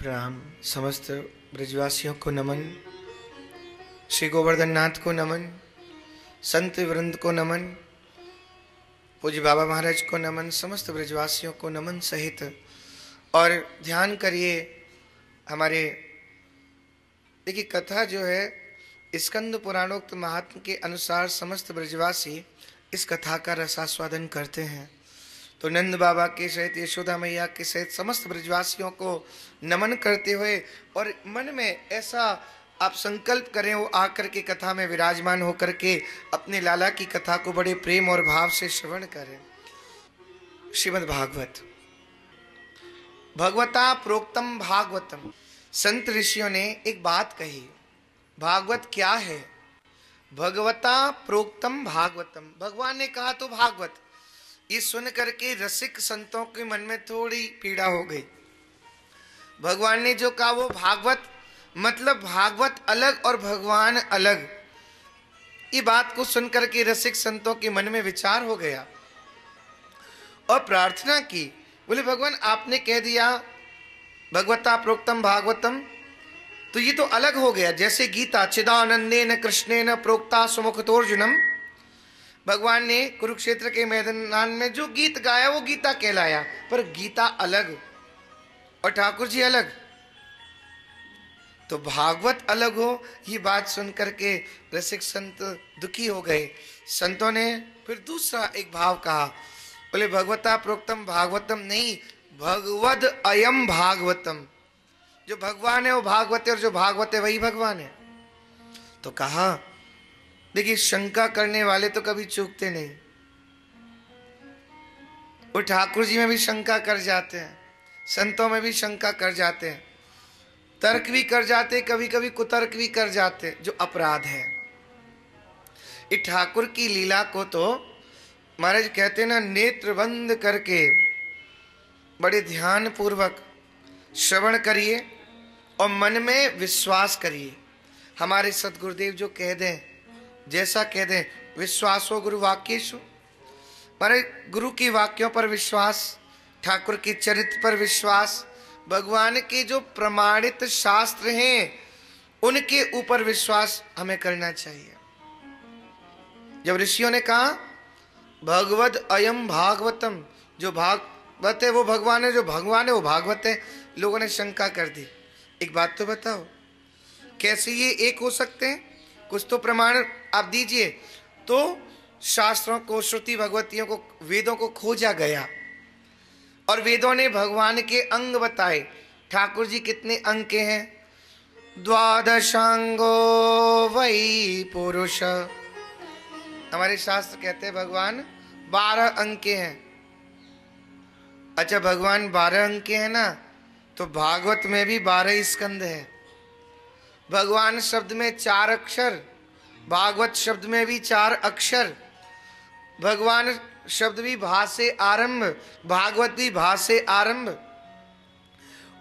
प्रणाम समस्त ब्रजवासियों को नमन, श्री गोवर्धन नाथ को नमन, संत वृंद को नमन, पूज्य बाबा महाराज को नमन, समस्त ब्रजवासियों को नमन सहित। और ध्यान करिए हमारे, देखिए कथा जो है, स्कंद पुराणोक्त महात्म के अनुसार समस्त ब्रजवासी इस कथा का रसास्वादन करते हैं। तो नंद बाबा के सहित, यशोदा मैया के सहित समस्त ब्रजवासियों को नमन करते हुए और मन में ऐसा आप संकल्प करें, वो आकर के कथा में विराजमान होकर के अपने लाला की कथा को बड़े प्रेम और भाव से श्रवण करें। श्रीमद भागवत। भगवता प्रोक्तम भागवतम। संत ऋषियों ने एक बात कही, भागवत क्या है? भगवता प्रोक्तम भागवतम। भगवान ने कहा तो भागवत ये सुन करके रसिक संतों के मन में थोड़ी पीड़ा हो गई। भगवान ने जो कहा वो भागवत मतलब भागवत अलग और भगवान अलग। ये बात को सुन करके रसिक संतों के मन में विचार हो गया और प्रार्थना की। बोले, भगवान, आपने कह दिया भगवता प्रोक्तम भागवतम। तो ये तो अलग हो गया, जैसे गीता चिदानंदे न कृष्णे न प्रोक्ता सुमुखतोर्जुनम। भगवान ने कुरुक्षेत्र के मैदान में जो गीत गाया, वो गीता कहलाया। पर गीता अलग और ठाकुर जी अलग। तो भागवत अलग हो, ये बात सुन करके रसिक संत दुखी हो गए। संतों ने फिर दूसरा एक भाव कहा। बोले, भगवता प्रोक्तम भागवतम नहीं, भगवद अयम भागवतम। जो भगवान है, वो भागवत है, और जो भागवत है, वही भगवान है। तो कहा देखिए, शंका करने वाले तो कभी चूकते नहीं। वो ठाकुर जी में भी शंका कर जाते हैं, संतों में भी शंका कर जाते हैं। तर्क भी कर जाते कभी कभी कुतर्क भी कर जाते, जो अपराध है। ये ठाकुर की लीला को तो महाराज कहते ना, नेत्र बंद करके बड़े ध्यान पूर्वक श्रवण करिए और मन में विश्वास करिए। हमारे सदगुरुदेव जो कह दें जैसा कह दें, विश्वास हो गुरु वाक्य वाक्यशु। पर गुरु की वाक्यों पर विश्वास, ठाकुर की चरित्र पर विश्वास, भगवान के जो प्रमाणित शास्त्र हैं, उनके ऊपर विश्वास हमें करना चाहिए। जब ऋषियों ने कहा भगवत अयम भागवतम जो भागवत है वो भगवान है, जो भगवान है वो भागवत है, लोगों ने शंका कर दी। एक बात तो बताओ, कैसे ये एक हो सकते हैं? कुछ तो प्रमाण आप दीजिए। तो शास्त्रों को, श्रुति भगवतियों को, वेदों को खोजा गया। और वेदों ने भगवान के अंग बताए। ठाकुर जी कितने अंग के हैं? द्वादशांगो वही पुरुष। हमारे शास्त्र कहते हैं भगवान बारह अंग के हैं। अच्छा भगवान बारह अंग के हैं ना? तो भागवत में भी बारह स्कंद है। भगवान शब्द में चार अक्षर, भागवत शब्द में भी चार अक्षर। भगवान शब्द भी भा से आरंभ, भागवत भी भा से आरंभ।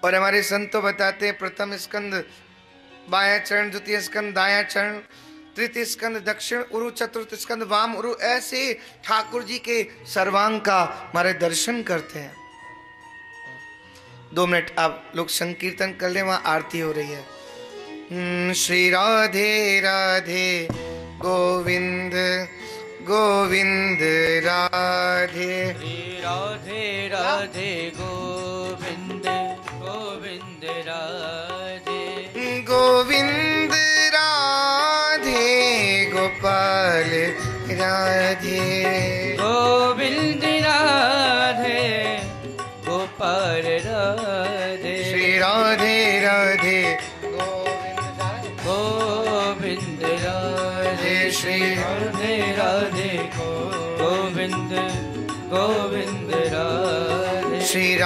और हमारे संतों बताते हैं, प्रथम स्कंद, बाया चरण, द्वितीय स्कंद, दाया चरण, तृतीय स्कंद, दक्षिण, उरु, चतुर्थ स्कंद, वाम, उरु, ऐसे ठाकुर जी के सर्वांग का हमारे दर्शन करते हैं। दो मिनट, आप लोग संकीर्तन कर ले, वहाँ आरती हो रही है। श्रीराधे राधे गोविन्द गोविन्द राधे। राधे राधे गोविन्द गोविन्द राधे। गोविन्द राधे गोपाल राधे।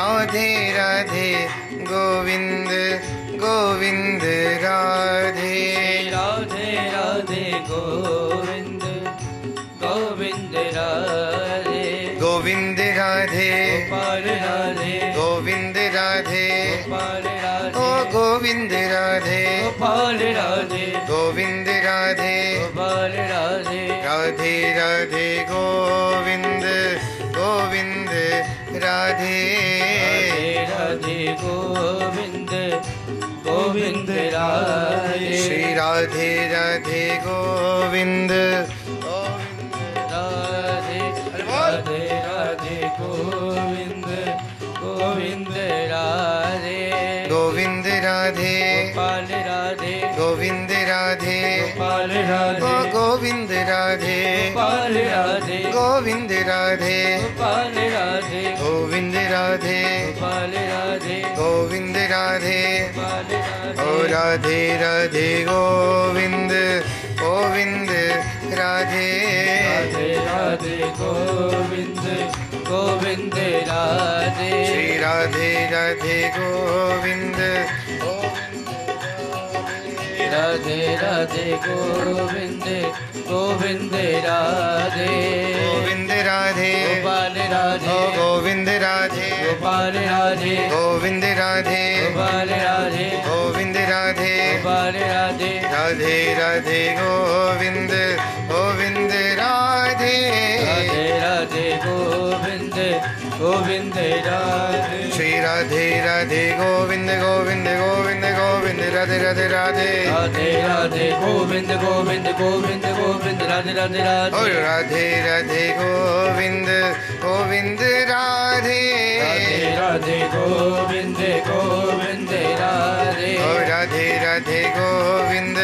राधे राधे गोविंद गोविंद राधे। राधे राधे गोविंद गोविंद राधे। गोविंद राधे। राधे। गोविंद राधे। ओ गोविंद राधे। राधे। गोविंद राधे। राधे। राधे राधे गोविंद। राधे। राधे गोविंद गोविंद राधे। श्री राधे राधे गोविंद। राधे। गोविंद राधे। गोपाल राधे। गोविंद राधे। गोपाल राधे। गोविंद राधे। गोपाल राधे। गोविंद राधे। ओ राधे। राधे राधे गोविंद। गोविंद राधे। राधे राधे गोविंद। गोविंद राधे। श्री राधे राधे गोविंद। राधे राधे गोविंद गोविंद राधे। गोविंद राधे। गोपाल राधे। गोविंद राधे। गोपाल राधे। गोविंद राधे। गोपाल राधे। गोविंद राधे। गोपाल राधे। राधे राधे गोविंद गोविंद राधे। राधे राधे गोविंद। गोविंद राधे। श्री राधे राधे गोविंद गोविंद गोविंद गोविंद राधे राधे राधे। राधे राधे गोविंद गोविंद गोविंद गोविंद राधे राधे राधे। राधे राधे गोविंद गोविंद राधे। राधे गोविंद गोविंद राधे। राधे राधे गोविंद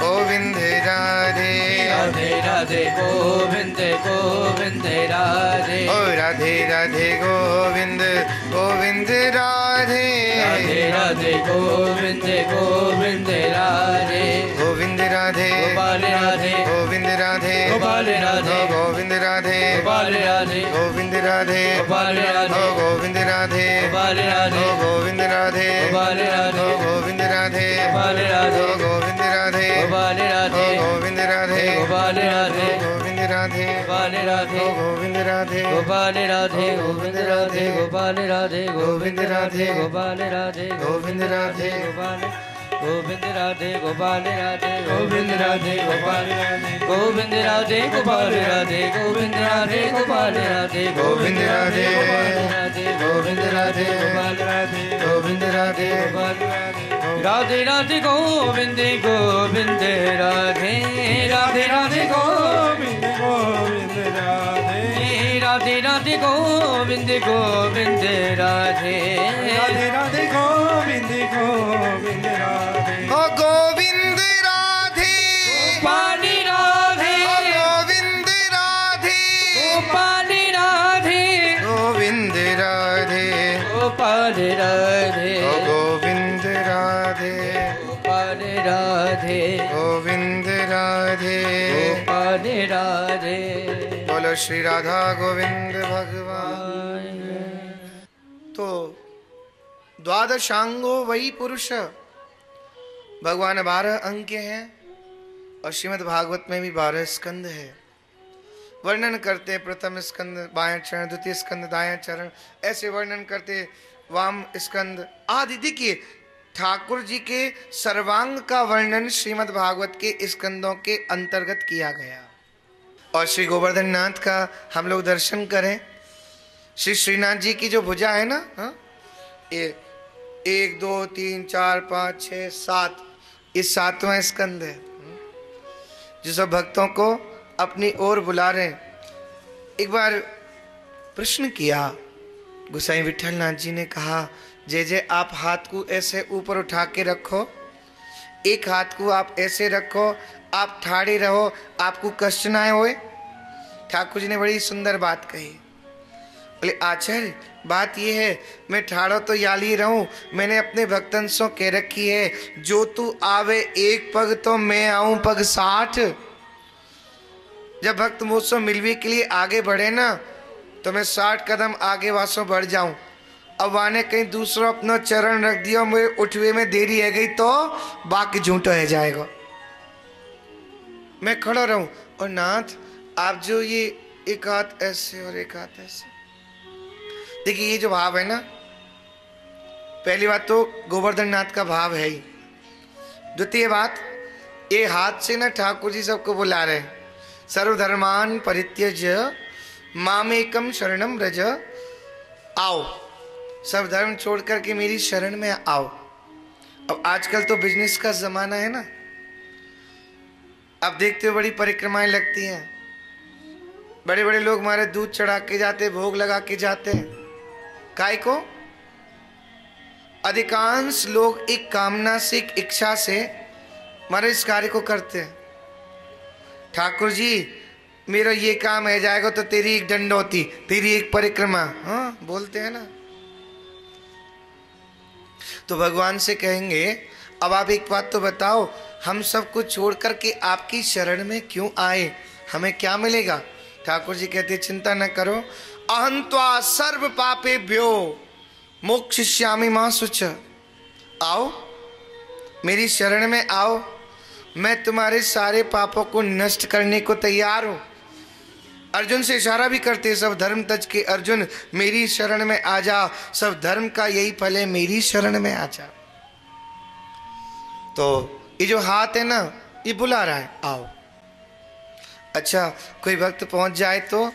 गोविंद राधे। राधे राधे गोविंद गोविंद राधे। ओ राधे राधे गोविंद गोविंद राधे। राधे राधे गोविंद गोविंद राधे। गोविंद राधे गोपाल राधे गोविंद राधे गोपाल राधे गोविंद राधे गोपाल राधे गोविंद राधे गोपाल राधे गोविंद राधे गोपाल राधे गोविंद राधे गोपाल राधे गोविंद राधे गोपाल राधे गोविंद राधे गोपाल राधे गोविंद राधे गोपाल राधे गोविंद राधे गोपाल राधे गोविंद राधे गोपाल राधे गोविंद राधे गोपाल राधे गोविंद राधे गोपाल राधे गोविंद राधे, गोपाल गोविंद राधे गोपाल राधे गोविंद राधे गोपाल राधे गोविंद राधे गोपाल राधे गोविंद राधे गोपाल राधे गोविंद राधे, गोविंद राधे गोपाल राधे गोविंद राधे गोपाल राधे राधे राधे गोविंद गोविंद राधे राधे राधे गोविंद गोविंद राधे राधे राधे गोविंद गोविंद राधे। राधे राधे गोविंद गोविंद राधे। ओ गोविंद राधे। पानी राधे। गोविंद राधे। गोपाल राधे। गोविंद राधे। गोपाल राधे। गोविंद राधे। गोपाल राधे। गोविंद राधे। गोपाल राधे। श्री राधा गोविंद भगवान। तो द्वादशांगो वही पुरुष। भगवान बारह अंक के हैं और श्रीमद् भागवत में भी बारह स्कंद है। वर्णन करते प्रथम स्कंद, बायां चरण, द्वितीय स्कंद, दायां चरण, ऐसे वर्णन करते वाम स्कंद आदि। देखिए, ठाकुर जी के सर्वांग का वर्णन श्रीमद् भागवत के स्कंदों के अंतर्गत किया गया। और श्री गोवर्धन नाथ का हम लोग दर्शन करें श्री श्रीनाथ जी की जो भुजा है ना हाँ? ये एक, दो, तीन, चार, पाँच छ सात, ये सातवां स्कंद है जो सब भक्तों को अपनी ओर बुला रहे हैं। एक बार प्रश्न किया, गुसाई विठल नाथ जी ने कहा जे जय, आप हाथ को ऐसे ऊपर उठा के रखो एक हाथ को आप ऐसे रखो आप ठाड़े रहो, आपको कष्ट ना होए। ठाकुर जी ने बड़ी सुंदर बात कही। बोले, आचार्य, बात यह है, मैं ठाड़ो तो याली रहूँ, मैंने अपने भक्तन सो कह रखी है, जो तू आवे एक पग तो मैं आऊँ पग साठ। जब भक्त मुझसे मिलवी के लिए आगे बढ़े ना तो मैं साठ कदम आगे वासों बढ़ जाऊँ। अब वाने कहीं दूसरा अपना चरण रख दिया मुझे उठवे में देरी है गई तो बाकी झूठो है जाएगा। मैं खड़ा रहूँ। और नाथ, आप जो ये एक हाथ ऐसे और एक हाथ ऐसे। देखिए, ये जो भाव है ना, पहली बात तो गोवर्धन नाथ का भाव है ही। द्वितीय बात, ये हाथ से ना ठाकुर जी सबको बुला रहे सर्वधर्मान परित्यज मामेकम शरणम रज आओ सब धर्म छोड़ करके मेरी शरण में आओ। अब आजकल तो बिज़नेस का जमाना है ना। अब देखते हो बड़ी परिक्रमाएँ लगती हैं। बड़े बड़े लोग हमारे दूध चढ़ा के जाते, भोग लगा के जाते काय को? अधिकांश लोग एक कामना से, एक इच्छा से हमारे इस कार्य को करते हैं। ठाकुर जी, मेरा ये काम है, जाएगा तो तेरी एक दंडोती तेरी एक परिक्रमा। हाँ बोलते हैं ना। तो भगवान से कहेंगे, अब आप एक बात तो बताओ हम सब कुछ छोड़ करके आपकी शरण में क्यों आए? हमें क्या मिलेगा? ठाकुर जी कहते, चिंता न करो। अहंत्वा सर्व पापे भ्यो मोक्ष श्यामी माँ सुच आओ, मेरी शरण में आओ। मैं तुम्हारे सारे पापों को नष्ट करने को तैयार हूँ। अर्जुन से इशारा भी करते, सब धर्म तज के अर्जुन, मेरी शरण में आ जा। सब धर्म का यही फल है, मेरी शरण में आ जा। तो ये जो हाथ है ना, ये बुला रहा है। आओ। अच्छा कोई भक्त पहुँच जाए तो?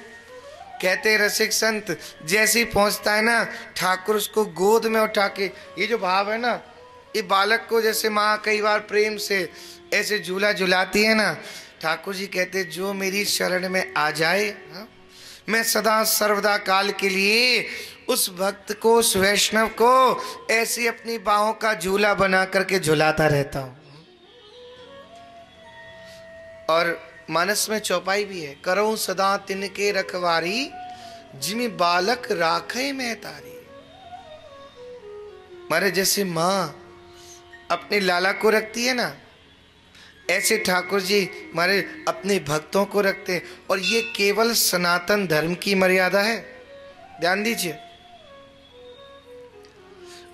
कहते रसिक संत, जैसे ही पहुँचता है ना, ठाकुर उसको गोद में उठा के, ये जो भाव है ना, ये बालक को जैसे माँ कई बार प्रेम से ऐसे झूला झुलाती है ना, ठाकुर जी कहते जो मेरी शरण में आ जाए, हा? मैं सदा सर्वदा काल के लिए उस भक्त को, उस वैष्णव को ऐसी अपनी बाहों का झूला बना करके झुलाता रहता हूँ। और मानस में चौपाई भी है। करो सदा तिनके रखवारी, जिमी बालक राखे में तारी। मारे जैसे माँ अपने लाला को रखती है ना, ऐसे ठाकुर जी हमारे अपने भक्तों को रखते हैं। और ये केवल सनातन धर्म की मर्यादा है। ध्यान दीजिए।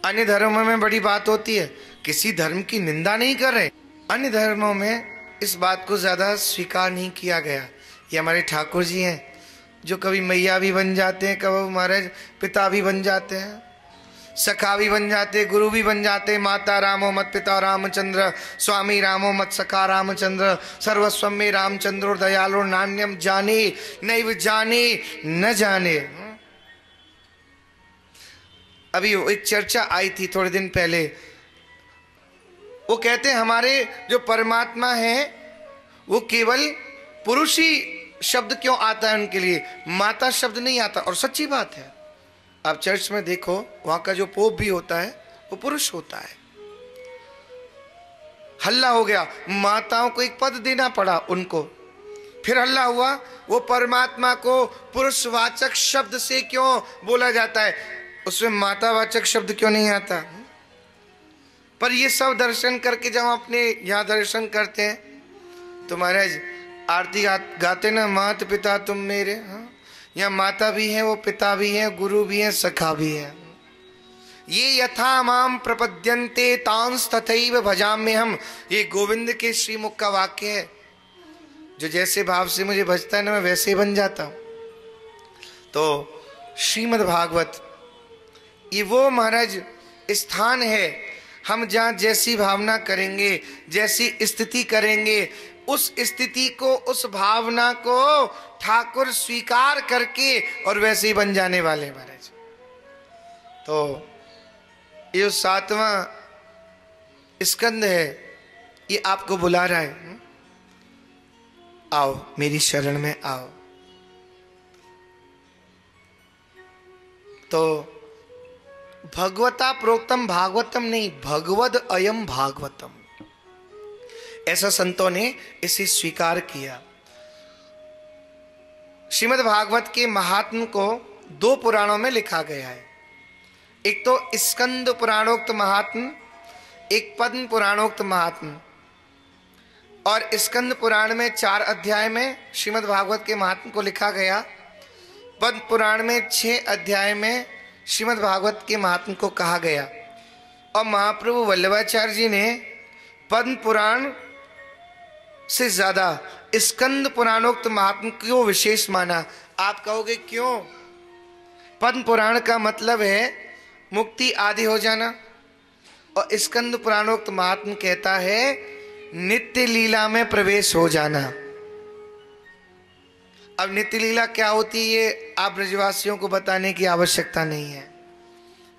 अन्य धर्मों में बड़ी बात होती है, किसी धर्म की निंदा नहीं कर रहे। अन्य धर्मों में इस बात को ज़्यादा स्वीकार नहीं किया गया। ये हमारे ठाकुर जी हैं, जो कभी मैया भी बन जाते हैं कभी हमारे पिता भी बन जाते हैं, सखा भी बन जाते गुरु भी बन जाते माता रामो मत, पिता रामचंद्र, स्वामी रामो मत, सखा रामचंद्र सर्वस्व में रामचंद्र दयालो नान्यम जाने नहीं जाने, न जाने। अभी एक चर्चा आई थी थोड़े दिन पहले वो कहते हैं, हमारे जो परमात्मा है, वो केवल पुरुष शब्द क्यों आता है उनके लिए? माता शब्द नहीं आता, और सच्ची बात है। आप चर्च में देखो, वहाँ का जो पोप भी होता है, वो पुरुष होता है। हल्ला हो गया, माताओं को एक पद देना पड़ा उनको। फिर हल्ला हुआ, वो परमात्मा को पुरुषवाचक शब्द से क्यों बोला जाता है? उसमें मातावाचक शब्द क्यों नहीं आता? पर ये सब दर्शन करके जब अपने यहाँ दर्शन करते हैं तो महाराज, आरती गाते ना मात पिता तुम मेरे हाँ? यहाँ माता भी हैं, वो पिता भी हैं, गुरु भी हैं, सखा भी हैं। ये यथा माम प्रपद्यंते तांस तथैव भजाम में हम। ये गोविंद के श्रीमुख का वाक्य है। जो जैसे भाव से मुझे भजता है ना, मैं वैसे ही बन जाता हूँ। तो श्रीमद् भागवत ये वो महाराज, स्थान है हम जहाँ जैसी भावना करेंगे, जैसी स्थिति करेंगे, उस स्थिति को, उस भावना को ठाकुर स्वीकार करके और वैसे ही बन जाने वाले महाराज। तो ये सातवां स्कंद है, ये आपको बुला रहा है। आओ, मेरी शरण में आओ। तो भगवता प्रोक्तम भागवतम नहीं, भगवद अयम भागवतम। ऐसा संतों ने इसे स्वीकार किया। श्रीमद् भागवत के महात्म को दो पुराणों में लिखा गया है। एक तो स्कंद पुराणोक्त महात्म, एक पद्म पुराणोक्त महात्म। और स्कंद पुराण में चार अध्याय में श्रीमद् भागवत के महात्म को लिखा गया। पद्म पुराण में छह अध्याय में श्रीमद् भागवत के महात्म को कहा गया। और महाप्रभु वल्लभाचार्य जी ने पद्म पुराण से ज़्यादा स्कंद पुराणोक्त महात्म क्यों विशेष माना। आप कहोगे क्यों? पद्म पुराण का मतलब है मुक्ति आदि हो जाना। और स्कंद पुराणोक्त महात्म कहता है, नित्य लीला में प्रवेश हो जाना। अब नित्य लीला क्या होती है, ये आप ब्रजवासियों को बताने की आवश्यकता नहीं है।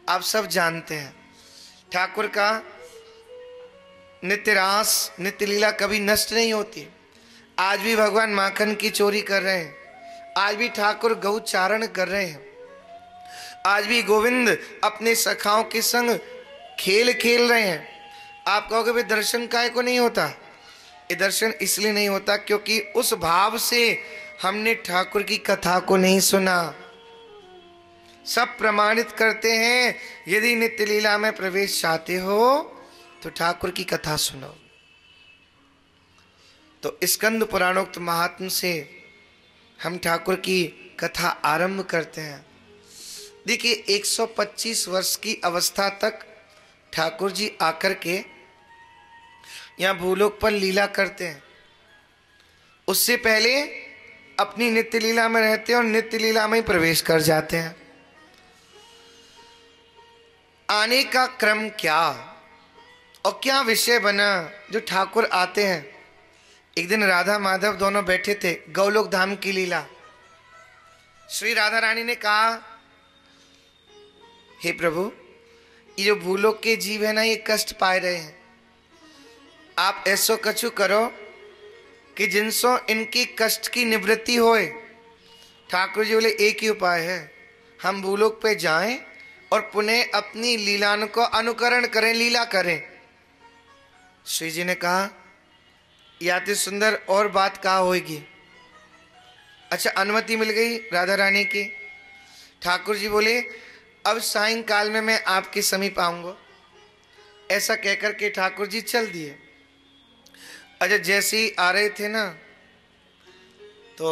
आप सब जानते हैं। ठाकुर का नित्य रास नित्य लीला कभी नष्ट नहीं होती। आज भी भगवान माखन की चोरी कर रहे हैं। आज भी ठाकुर गौचारण कर रहे हैं। आज भी गोविंद अपने सखाओं के संग खेल खेल रहे हैं। आप कहोगे, भाई, दर्शन काय को नहीं होता? ये दर्शन इसलिए नहीं होता क्योंकि उस भाव से हमने ठाकुर की कथा को नहीं सुना। सब प्रमाणित करते हैं, यदि नित्य लीला में प्रवेश चाहते हो तो ठाकुर की कथा सुनो। तो स्कंद पुराणोक्त महात्म से हम ठाकुर की कथा आरंभ करते हैं। देखिए 125 वर्ष की अवस्था तक ठाकुर जी आकर के यहाँ भूलोक पर लीला करते हैं। उससे पहले अपनी नित्य लीला में रहते हैं और नित्य लीला में ही प्रवेश कर जाते हैं। आने का क्रम क्या? और क्या विषय बना जो ठाकुर आते हैं? एक दिन राधा माधव दोनों बैठे थे, गौलोक धाम की लीला। श्री राधा रानी ने कहा, हे प्रभु, ये जो भूलोक के जीव है ना, ये कष्ट पाए रहे हैं। आप ऐसो कछु करो कि जिनसो इनकी कष्ट की निवृत्ति होए। ठाकुर जी बोले, एक ही उपाय है। हम भूलोक पे जाएँ और पुनः अपनी लीलान को अनुकरण करें, लीला करें। श्री जी ने कहा, या तो सुंदर और बात कहा होगी अच्छा अनुमति मिल गई राधा रानी की। ठाकुर जी बोले, अब सायंकाल में मैं आपके समीप आऊँगा। ऐसा कहकर के ठाकुर जी चल दिए। अच्छा जैसे ही आ रहे थे ना तो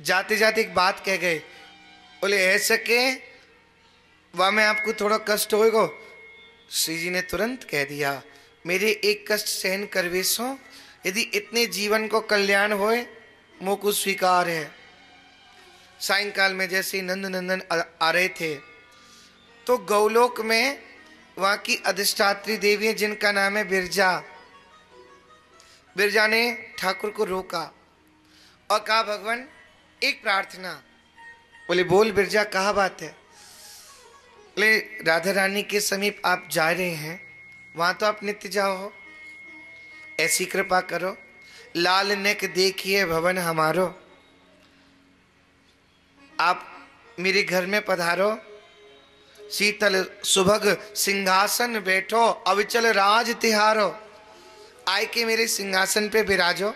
जाते जाते एक बात कह गए। बोले, ऐसे के वह में आपको थोड़ा कष्ट होएगा। श्री जी ने तुरंत कह दिया, मेरे एक कष्ट सहन करवेश यदि इतने जीवन को कल्याण होए मो को स्वीकार है। सायंकाल में जैसे नंद नंदन आ रहे थे तो गौलोक में वहाँ की अधिष्ठात्री देवी है, जिनका नाम है बिरजा। बिरजा ने ठाकुर को रोका और कहा, भगवान, एक प्रार्थना। बोले, बोल बिरजा, कहा बात है? बोले, राधा रानी के समीप आप जा रहे हैं, वहाँ तो आप नित्य जाओ। ऐसी कृपा करो, लाल नेक देखिए, भवन हमारो। आप मेरे घर में पधारो। शीतल सुभग सिंहासन बैठो, अविचल राज तिहारो। आय के मेरे सिंहासन पे विराजो।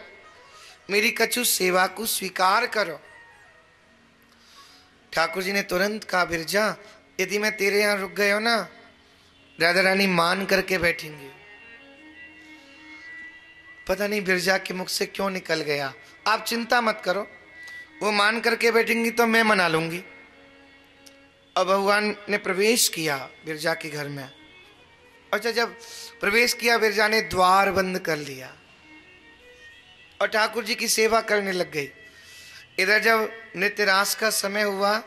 मेरी कछु सेवा को स्वीकार करो। ठाकुर जी ने तुरंत कहा, बिरजा, यदि मैं तेरे यहाँ रुक गए हो ना, राधा रानी मान करके बैठेंगे। पता नहीं बिरजा के मुख से क्यों निकल गया। आप चिंता मत करो, वो मान करके बैठेंगी तो मैं मना लूँगी। अब भगवान ने प्रवेश किया बिरजा के घर में। अच्छा जब प्रवेश किया बिरजा ने द्वार बंद कर लिया। और ठाकुर जी की सेवा करने लग गई। इधर जब नित्य रास का समय हुआ,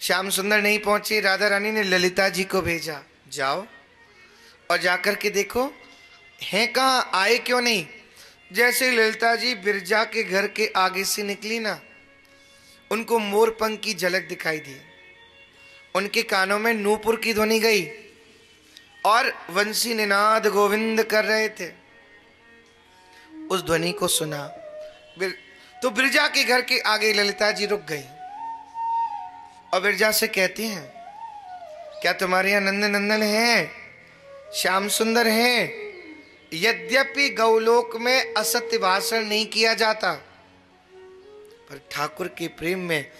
श्याम सुंदर नहीं पहुँचे, राधा रानी ने ललिता जी को भेजा, जाओ और जाकर के देखो, हैं कहा, आए क्यों नहीं? जैसे ललिता जी बिरजा के घर के आगे से निकली ना, उनको मोरपंख की झलक दिखाई दी। उनके कानों में नूपुर की ध्वनि गई। और वंशी निनाद गोविंद कर रहे थे। उस ध्वनि को सुना तो बिरजा के घर के आगे ललिता जी रुक गई। और बिरजा से कहती हैं, क्या तुम्हारे यहाँ नंद नंदन है? श्याम सुंदर है? यद्यपि गौलोक में असत्य भाषण नहीं किया जाता, पर ठाकुर के प्रेम में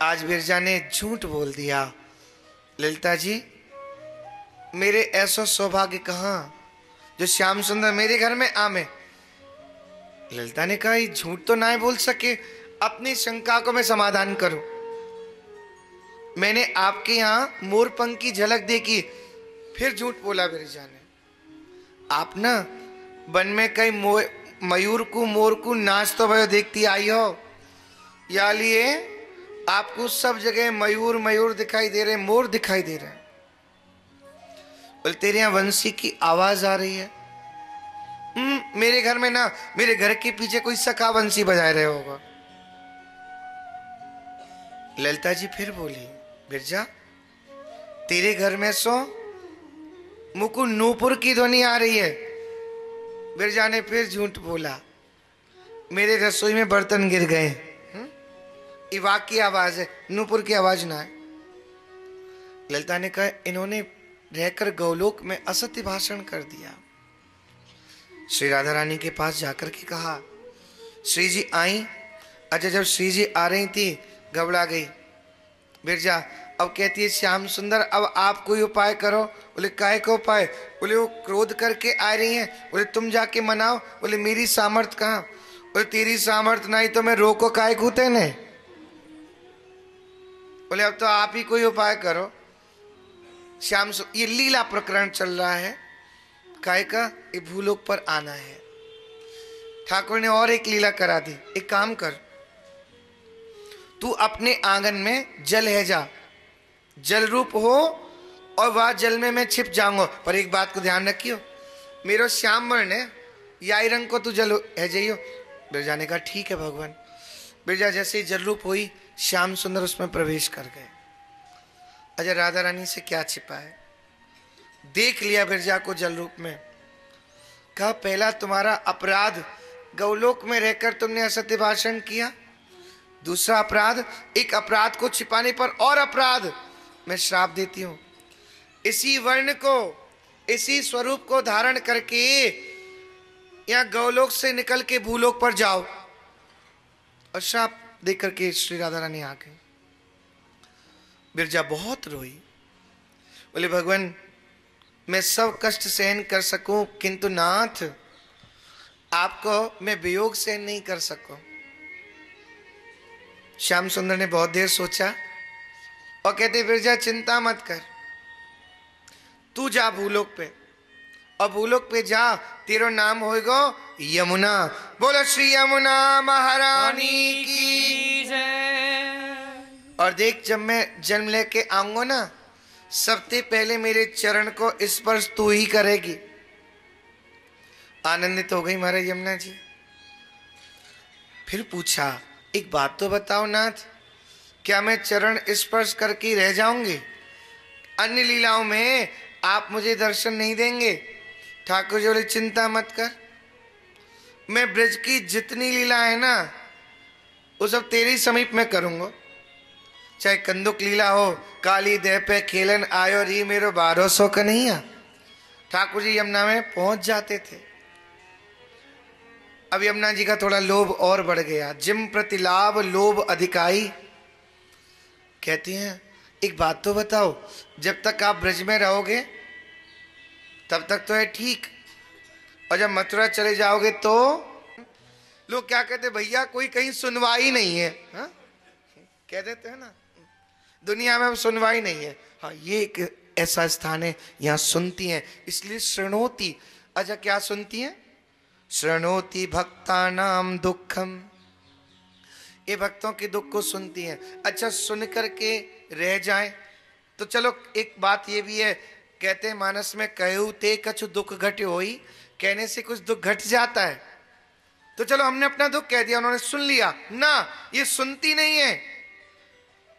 आज बिरजा ने झूठ बोल दिया। ललिता जी मेरे ऐसा सौभाग्य कहा? जो श्याम सुंदर मेरे घर में आमे। ललिता ने कहा झूठ तो ना बोल सके। अपनी शंका को मैं समाधान करूँ। मैंने आपके यहाँ मोरपंख की झलक देखी। फिर झूठ बोला बिरजा ने आप ना वन में कई मयूर को मोर को नाच तो भयो देखती आई हो। या लिए आपको सब जगह मयूर मयूर दिखाई दे रहे, मोर दिखाई दे रहे। बोल तेरे यहाँ वंशी की आवाज़ आ रही है। हम्म, मेरे घर में ना मेरे घर के पीछे कोई सखा वंशी बजाए रहे होगा। ललिता जी फिर बोली बिरजा तेरे घर में सो मुकुंद नूपुर की ध्वनि आ रही है। बिरजा ने फिर झूठ बोला मेरे रसोई में बर्तन गिर गए। हम्म? इवा की आवाज़ है नूपुर की आवाज़ ना है। ललिता ने कहा इन्होंने रहकर गौलोक में असत्य भाषण कर दिया। श्री राधा रानी के पास जाकर के कहा, श्री जी आई। अच्छा जब श्री जी आ रही थी, घबरा गई। बिरजा अब कहती है, श्याम सुंदर, अब आप कोई उपाय करो। बोले काय का उपाय? बोले, वो क्रोध करके आ रही हैं। बोले, तुम जाके मनाओ। बोले, मेरी सामर्थ कहाँ? बोले, तेरी सामर्थ नहीं तो मैं रोको काय कूते ने? बोले, अब तो आप ही कोई उपाय करो। श्याम सु... ये लीला प्रकरण चल रहा है। काय का ये भूलोक पर आना है। ठाकुर ने और एक लीला करा दी। एक काम कर। तू अपने आँगन में जल है जा। जल रूप हो और वह जल में मैं छिप जाऊँगा। पर एक बात को ध्यान रखियो। मेरो श्याम वर्ण है। याई रंग को तू जल है जाइयो। बिरजा ने कहा, ठीक है भगवान। बिरजा जैसे ही जल रूप हुई, श्याम सुंदर उसमें प्रवेश कर गए। अजय राधा रानी से क्या छिपा है? देख लिया बिरजा को जल रूप में। कहा, पहला तुम्हारा अपराध गौलोक में रहकर तुमने असत्य भाषण किया। दूसरा अपराध, एक अपराध को छिपाने पर और अपराध मैं श्राप देती हूँ। इसी वर्ण को, इसी स्वरूप को धारण करके या गौलोक से निकल के भूलोक पर जाओ। और श्राप दे करके श्री राधा रानी आ गई। बिरजा बहुत रोई। बोले, भगवान, मैं सब कष्ट सहन कर सकूँ, किंतु नाथ, आपको मैं वियोग सहन नहीं कर सकूँ। श्याम सुंदर ने बहुत देर सोचा और कहते, बिरजा, चिंता मत कर। तू जा भूलोक पे और भूलोक पे जा। तेरो नाम होएगा यमुना। बोलो, श्री यमुना महारानी की और देख जब मैं जन्म लेके आऊँगा ना, सबसे पहले मेरे चरण को स्पर्श तू ही करेगी। आनंदित हो गई महाराज यमुना जी। फिर पूछा, एक बात तो बताओ नाथ, क्या मैं चरण स्पर्श करके रह जाऊँगी? अन्य लीलाओं में आप मुझे दर्शन नहीं देंगे। ठाकुर जी बोले, चिंता मत कर। मैं ब्रज की जितनी लीला है ना, वो सब तेरे समीप में करूँगा। चाहे कंदुक लीला हो, काली देह पे खेलन आयो री मेरो बारह सौ का नहीं आ ठाकुर जी यमुना में पहुँच जाते थे। अब यमुना जी का थोड़ा लोभ और बढ़ गया। जिम प्रति लाभ, लोभ अधिकाई कहती हैं, एक बात तो बताओ, जब तक आप ब्रज में रहोगे, तब तक तो है ठीक। और जब मथुरा चले जाओगे तो? लोग क्या कहते भैया, कोई कहीं सुनवाई नहीं है। हा? कह देते हैं ना। दुनिया में अब सुनवाई नहीं है। हाँ ये एक ऐसा स्थान है, यहाँ सुनती हैं। इसलिए श्रणोती अच्छा क्या सुनती हैं? श्रणोति भक्ता नाम दुखम। ये भक्तों के दुख को सुनती हैं। अच्छा सुन करके रह जाए। तो चलो, एक बात ये भी है, कहते हैं मानस में, कहू ते कछु दुख घट हो कहने से कुछ दुख घट जाता है। तो चलो, हमने अपना दुख कह दिया, उन्होंने सुन लिया। ना, ये सुनती नहीं है।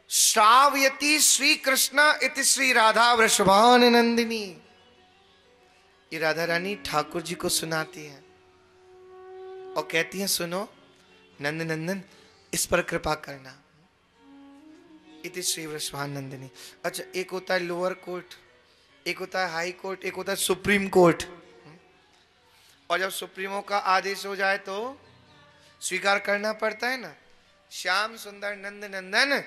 श्रावयती श्री कृष्ण इति श्री राधा वृषभान नंदिनी। ये राधा रानी ठाकुर जी को सुनाती है और कहती हैं, सुनो नंद नंदन इस पर कृपा करना। इति श्री वृषभान नंदिनी। अच्छा एक होता है लोअर कोर्ट, एक होता है हाई कोर्ट, एक होता है सुप्रीम कोर्ट। और जब सुप्रीमो का आदेश हो जाए तो स्वीकार करना पड़ता है ना? श्याम सुंदर नंद नंदन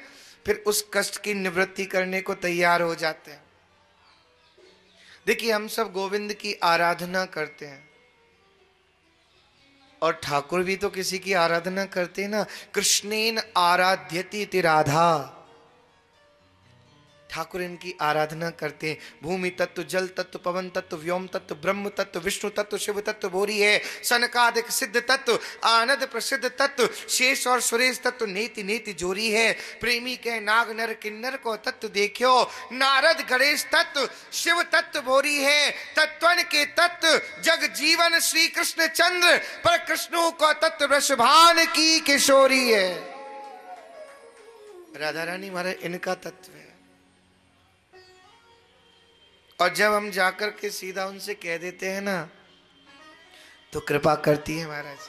फिर उस कष्ट की निवृत्ति करने को तैयार हो जाते हैं। देखिए, हम सब गोविंद की आराधना करते हैं। और ठाकुर भी तो किसी की आराधना करते हैं ना, कृष्णेन आराध्यति राधा ठाकुर इनकी आराधना करते भूमि तत्व, जल तत्व, पवन तत्व, व्योम तत्व, ब्रह्म तत्व, विष्णु तत्व, शिव तत्व, बोरी है। सनकादिक सिद्ध तत्व, आनंद प्रसिद्ध तत्व, शेष और सुरेश तत्व, नेति नेति जोरी है। प्रेमी के नाग नर किन्नर को तत्व देखो नारद गणेश तत्व, शिव तत्व बोरी है। तत्वन के तत्व, जग जीवन श्री कृष्ण चंद्र, पर कृष्ण को तत्व वृषभान की किशोरी है। राधा रानी महाराज, इनका तत्व है। और जब हम जाकर के सीधा उनसे कह देते हैं ना तो कृपा करती है महाराज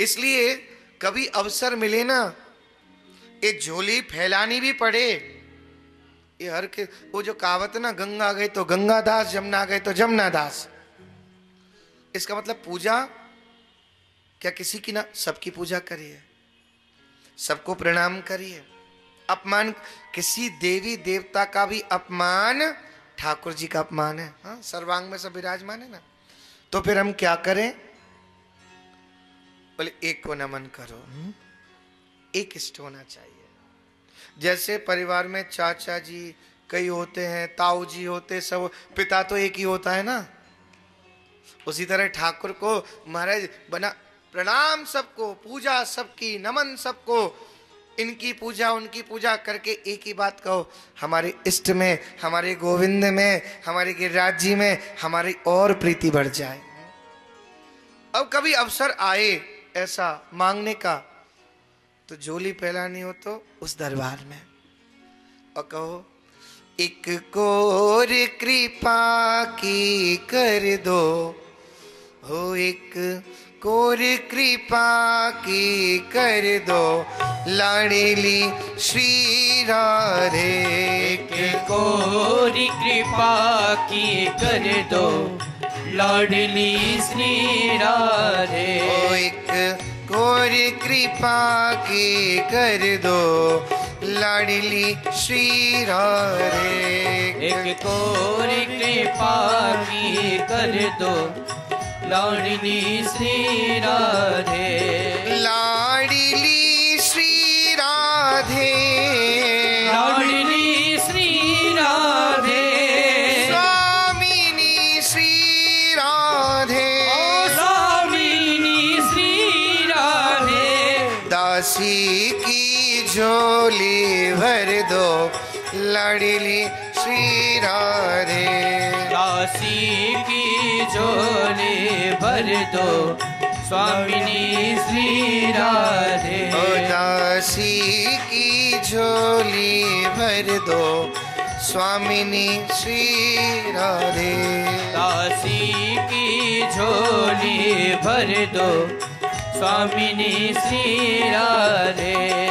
इसलिए कभी अवसर मिले ना, ये झोली फैलानी भी पड़े। ये हर के, वो जो कहावत ना, गंगा गए तो गंगा दास जमुना गए तो जमुना दास इसका मतलब पूजा, क्या किसी की ना, सबकी पूजा करिए सबको प्रणाम करिए अपमान, किसी देवी देवता का भी अपमान, ठाकुर जी का अपमान है। हाँ सर्वांग में सब विराजमान है ना। तो फिर हम क्या करें? बोले, एक को नमन करो। एक इष्ट होना चाहिए। जैसे परिवार में चाचा जी, कई होते हैं, ताऊ जी होते, सब पिता तो एक ही होता है ना। उसी तरह ठाकुर को महाराज बना, प्रणाम सबको, पूजा सबकी, नमन सबको इनकी पूजा, उनकी पूजा करके एक ही बात कहो, हमारे इष्ट में, हमारे गोविंद में, हमारे गिरिराज जी में हमारी और प्रीति बढ़ जाए। अब कभी अवसर आए ऐसा मांगने का तो झोली फैलानी हो तो उस दरबार में। और कहो, एक कोर कृपा की कर दो, हो एक कोर कृपा की कर दो। लाड़ेली श्री राधे। एक कोरी कृपा की कर दो। लाडली श्री राधे। एक कोर कृपा की कर दो। लाडली श्री राधे। एक कोरी कृपा की कर दो। लाडली श्री राधे। लाडली श्री राधे। लाडली श्री राधे। स्वामिनी श्री राधे। ओ स्वामिनी श्री राधे। दासी की झोली भर दो लाडली श्री राधे। दासी की झोली दो। स्वामिनी श्री राधे। ओ दासी की झोली भर दो। स्वामिनी श्री राधे। दासी की झोली भर दो। स्वामिनी श्री राधे।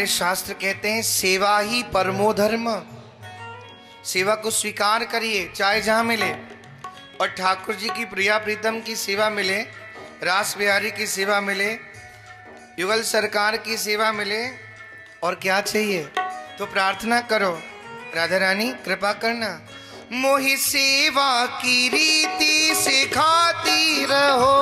हमारे शास्त्र कहते हैं, सेवा ही परमो धर्म। सेवा को स्वीकार करिए, चाहे जहाँ मिले। और ठाकुर जी की प्रिया प्रीतम की सेवा मिले, रास बिहारी की सेवा मिले, युगल सरकार की सेवा मिले, और क्या चाहिए? तो प्रार्थना करो। राधा रानी, कृपा करना। मोहि सेवा की रीति सिखाती रहो।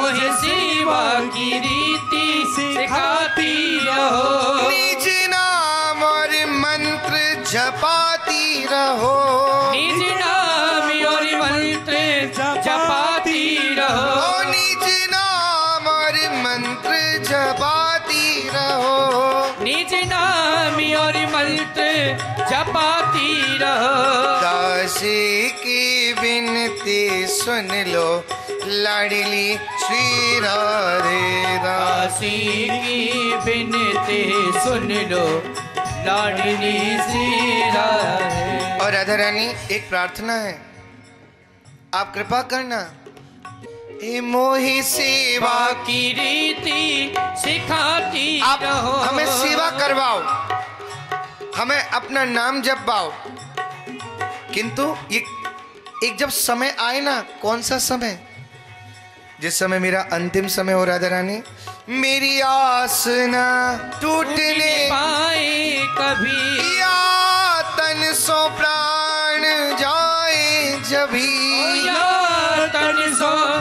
मुझे सेवा की रीति सिखाती रहो। निज नाम और मंत्र जपाती रहो। निज नाम और मंत्र जपाती रहो। मंत्र जपाती रहो। निज नाम और मंत्र जपाती रहो। दासी की विनती सुन लो लाडली श्री राधे दासी की बिनती सुन लो लाडली श्री राधे। और राधा रानी एक प्रार्थना है। आप कृपा करना। मोही सेवा की रीति सिखाती आप रहो। हमें सेवा करवाओ। हमें अपना नाम जपवाओ। किंतु ये एक जब समय आए ना कौन सा समय? जिस समय मेरा अंतिम समय हो राधा रानी मेरी आस न टूटने पाए कभी। या तन सो प्राण जाए जभी। या तन सो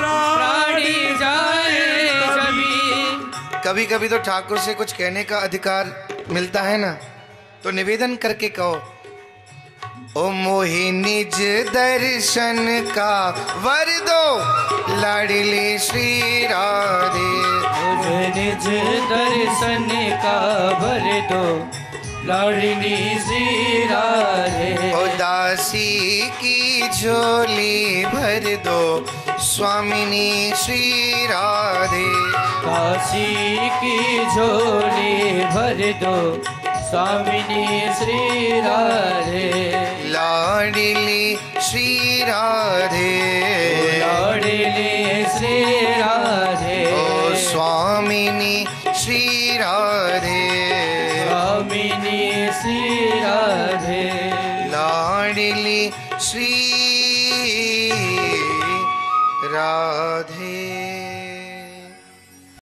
कभी कभी तो ठाकुर से कुछ कहने का अधिकार मिलता है ना? तो निवेदन करके कहो ओ मोहि निज दर्शन का वर दो लाडली श्री राधे निज दर्शन का भर दो लाडली श्री राधे। ओ दासी की झोली भर दो स्वामिनी श्री राधे। काशी की झोली भर दो स्वामिनी श्री राधे। लाडली श्री राधे। लाडली श्री राधे। ओ स्वामिनी श्री राधे। राधे